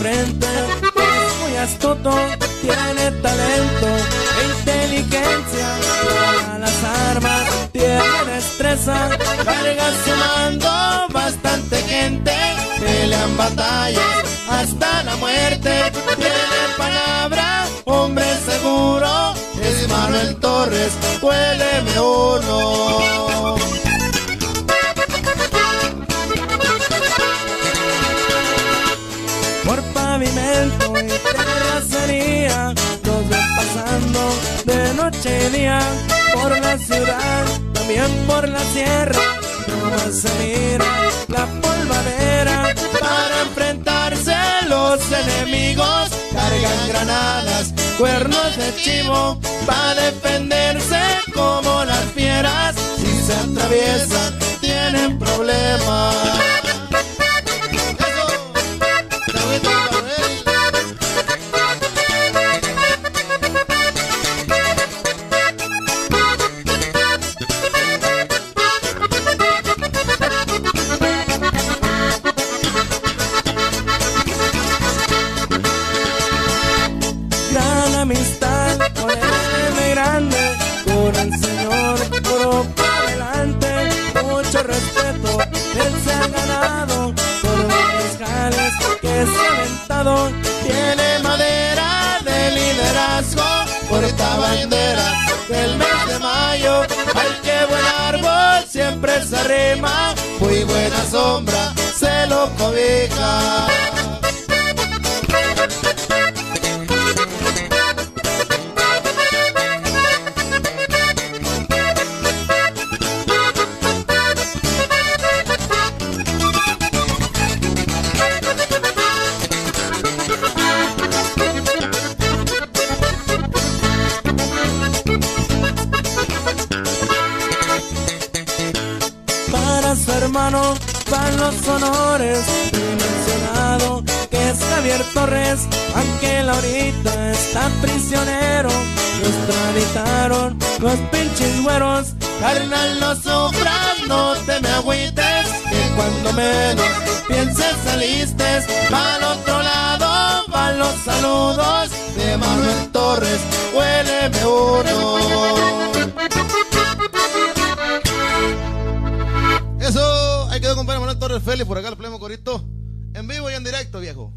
frente. Es muy astuto, tiene talento e inteligencia. Las armas, tiene destreza. Carga sumando bastante gente. Pelean batallas hasta la muerte. Tiene palabra, hombre seguro. Es Manuel Torres, huéleme uno. Por pavimento y terracería, los ves pasando de noche y día, por la ciudad, también por la sierra, como se mira la polvadera, para enfrentarse los enemigos, cargan granadas, cuernos de chivo, para defenderse como las fieras, si se atraviesan, tienen problemas. Amistad con el grande, con el señor para adelante, mucho respeto, él se ha ganado por los jales que ha aventado, tiene madera de liderazgo, por esta bandera del mes de mayo, ay que buen árbol siempre se arrima, muy buena sombra hermano van los honores. Mencionado que es Javier Torres aunque él ahorita está prisionero. Lo extraditaron los pinches güeros carnal no sufras no te me agüites que cuando menos pienses saliste al otro lado van los saludos de Manuel Torres huéleme uno Félix por acá, el Plemo Corito. En vivo y en directo, viejo.